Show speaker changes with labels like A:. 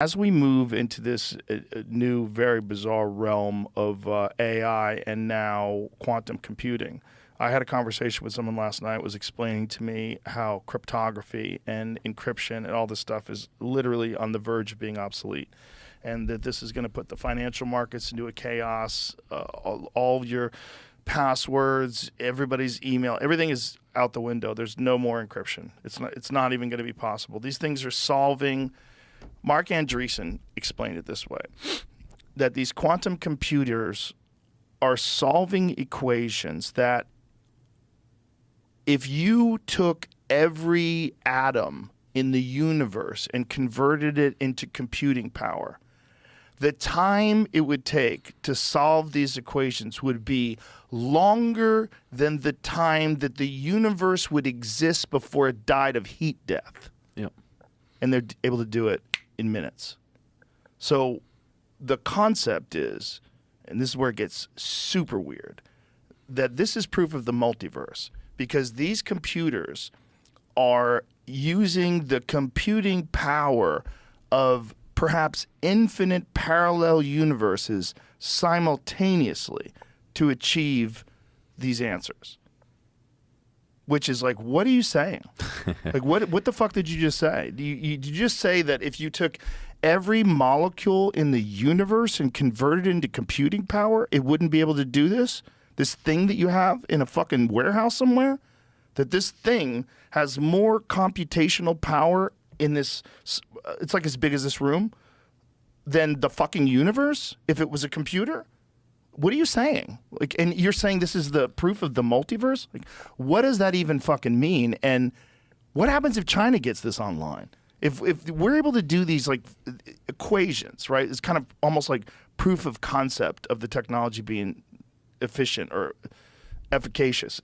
A: as we move into this uh, uh, new, very bizarre realm of uh, AI and now quantum computing, I had a conversation with someone last night was explaining to me how cryptography and encryption and all this stuff is literally on the verge of being obsolete. And that this is going to put the financial markets into a chaos. Uh, all, all your passwords, everybody's email, everything is out the window. There's no more encryption. It's not. It's not even going to be possible. These things are solving Marc Andreessen explained it this way that these quantum computers are solving equations that if you took every atom in the universe and converted it into computing power, the time it would take to solve these equations would be longer than the time that the universe would exist before it died of heat death.
B: Yep.
A: And they're able to do it in minutes. So the concept is, and this is where it gets super weird, that this is proof of the multiverse because these computers are using the computing power of perhaps infinite parallel universes simultaneously to achieve these answers. Which is like, what are you saying? like, what what the fuck did you just say? You, you, did you just say that if you took every molecule in the universe and converted it into computing power, it wouldn't be able to do this? This thing that you have in a fucking warehouse somewhere? That this thing has more computational power in this, uh, it's like as big as this room, than the fucking universe if it was a computer? What are you saying? Like, and you're saying this is the proof of the multiverse? Like, what does that even fucking mean? And what happens if China gets this online? If if we're able to do these like equations, right? It's kind of almost like proof of concept of the technology being efficient or efficacious.